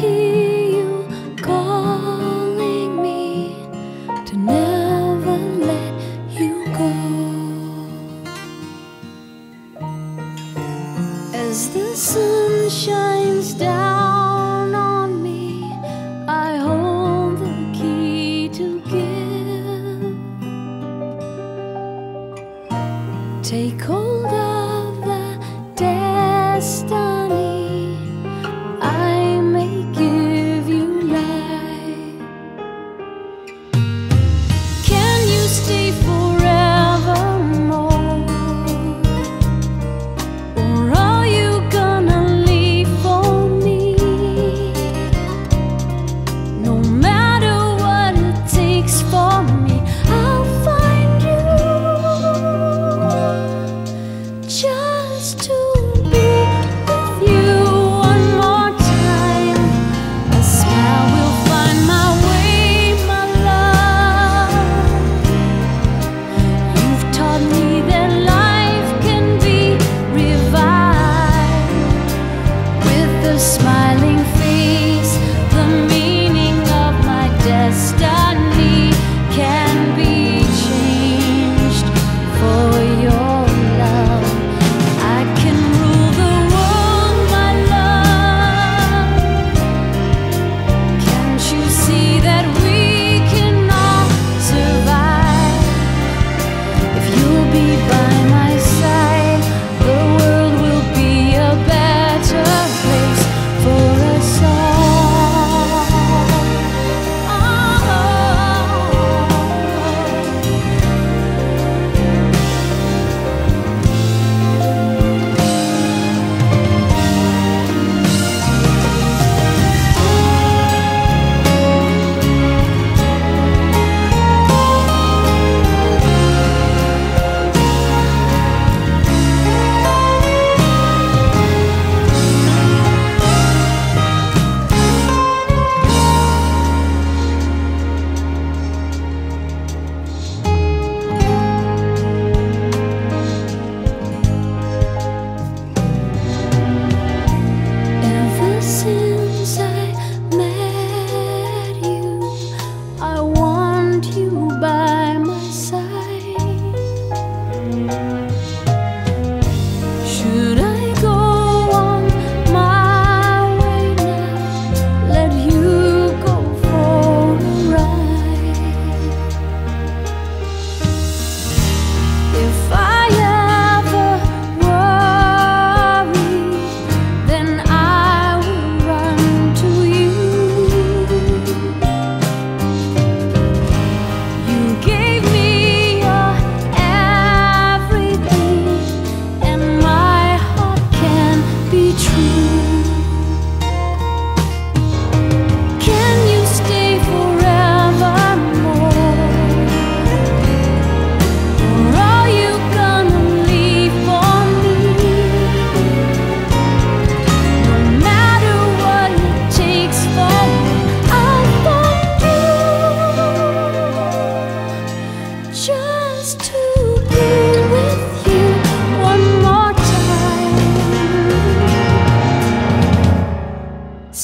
hear you calling me to never let you go. As the sun shines down on me, I hold the key to give. Take hold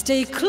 stay close.